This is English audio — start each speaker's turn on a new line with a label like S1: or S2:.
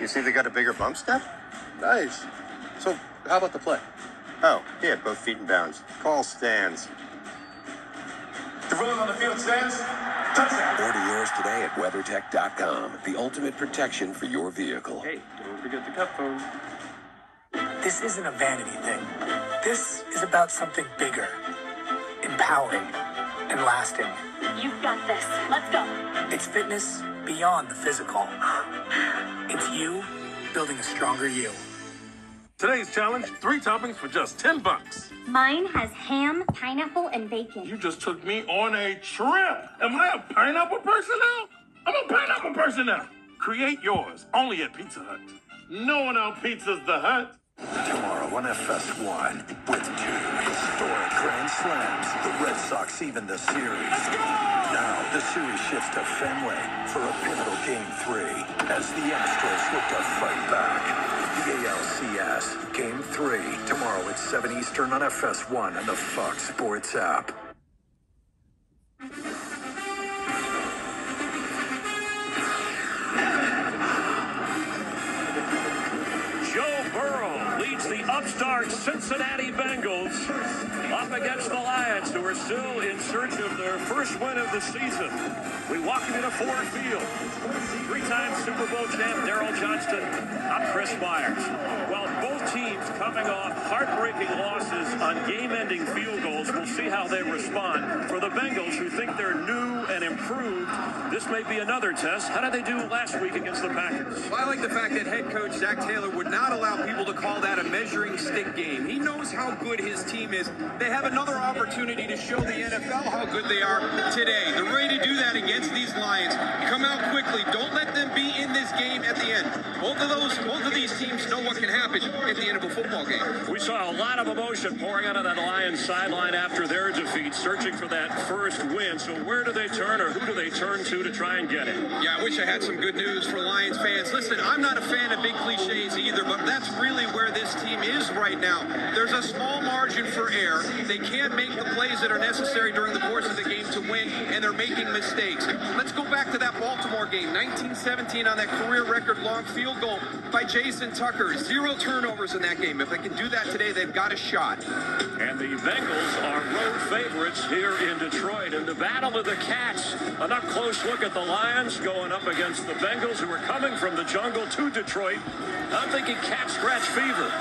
S1: You see they got a bigger bump step?
S2: Nice. So, how about the play?
S1: Oh, yeah, both feet in bounds. Call stands.
S3: The ruling on the field stands. Touchdown.
S4: Order yours today at WeatherTech.com. The ultimate protection for your vehicle.
S5: Hey, don't forget the cup phone.
S6: This isn't a vanity thing. This is about something bigger, empowering, and lasting.
S7: You've got this. Let's go.
S6: It's fitness beyond the physical. It's you building a stronger you.
S8: Today's challenge, three toppings for just 10 bucks.
S7: Mine has ham, pineapple, and bacon.
S8: You just took me on a trip. Am I a pineapple person now? I'm a pineapple person now. Create yours only at Pizza Hut. No one out pizzas the Hut.
S9: Tomorrow on FS1 with two Red Sox even the series. Now the series shifts to Fenway for a pivotal game three as the Astros look to fight back. The ALCS Game 3 tomorrow at 7 Eastern on FS1 and the Fox Sports app.
S10: Upstart Cincinnati Bengals up against the Lions, who are still in search of their first win of the season. We walk into Ford Field. Three-time Super Bowl champ Daryl Johnston, not Chris Myers. While both teams coming off heartbreaking losses on game-ending field goals, see how they respond. For the Bengals, who think they're new and improved, this may be another test. How did they do last week against the Packers?
S11: Well, I like the fact that head coach Zac Taylor would not allow people to call that a measuring stick game. He knows how good his team is. They have another opportunity to show the NFL how good they are today. They're ready to do that against these Lions. Quickly. Don't let them be in this game at the end. Both of those, both of these teams know what can happen at the end of a football game.
S10: We saw a lot of emotion pouring out of that Lions sideline after their defeat, searching for that first win. So where do they turn or who do they turn to to try and get it?
S11: Yeah, I wish I had some good news for Lions fans. Listen, I'm not a fan of big cliches either, but that's really where this team is right now. There's a small margin for error. They can't make the plays that are necessary during the course of the game to win, and they're making mistakes. Let's go back to that Baltimore game, 1917 on that career record long field goal by Justin Tucker. Zero turnovers in that game. If they can do that today, they've got a shot.
S10: And the Bengals are road favorites here in Detroit. In the Battle of the Cats, an up close look at the Lions going up against the Bengals, who are coming from the jungle to Detroit. I'm thinking cat scratch fever.